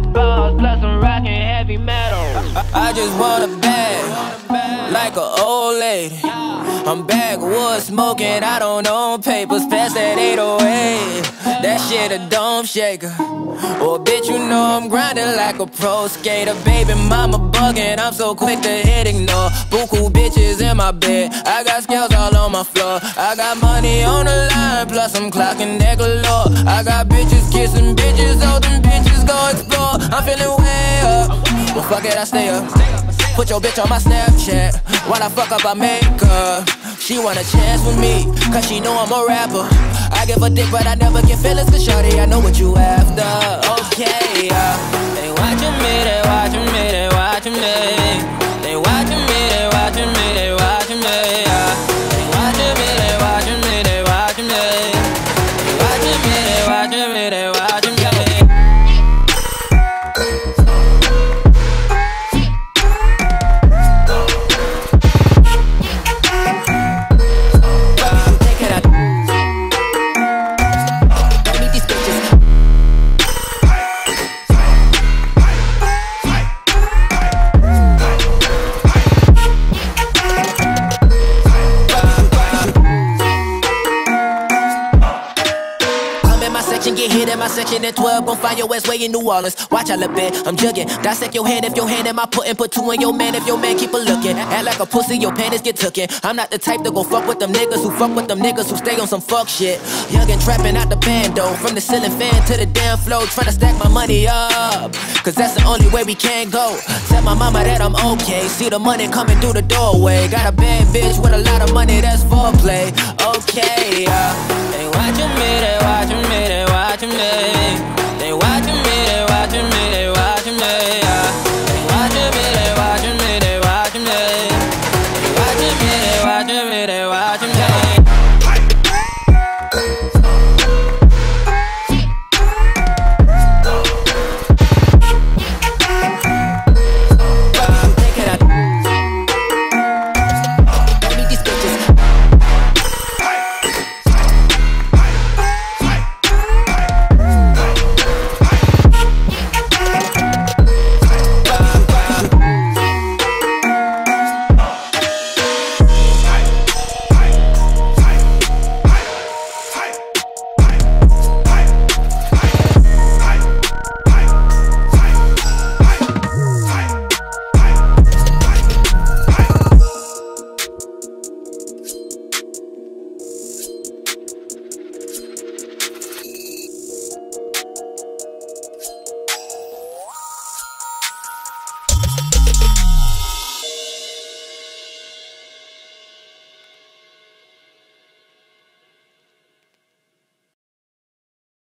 balls, plus I'm rocking heavy metal. I just want a bag, like an old lady. I'm backwood smoking, I don't own papers, past that 808. That shit a dome shaker. Oh, bitch, you know I'm grinding like a pro skater. Baby mama bugging, I'm so quick to hit ignore. Buku bitches in my bed, I got scales all on my floor. I got money on the line, plus I'm clocking that galore. I got bitches kissing bitches, all them bitches. I'm feeling way up, well fuck it, I stay up. Put your bitch on my Snapchat while I fuck up, I make her. She want a chance with me, cause she know I'm a rapper. I give a dick, but I never get feelings, cause shorty, I know what you after. Okay, yeah. They watching me, they watching I'm in my section, get hit in my section at 12. Gon' find your ass way in New Orleans. Watch a little bit, I'm jugging. Dissect your hand if your hand in my putting. Put two in your man if your man keep a looking. Act like a pussy, your panties get tooken. I'm not the type to go fuck with them niggas who fuck with them niggas who stay on some fuck shit. Young and trapping out the bando. From the ceiling fan to the damn floor. Trying to stack my money up. Cause that's the only way we can go. Tell my mama that I'm okay. See the money coming through the doorway. Got a bad bitch with a lot of money, that's foreplay. Watching me, they're watch him.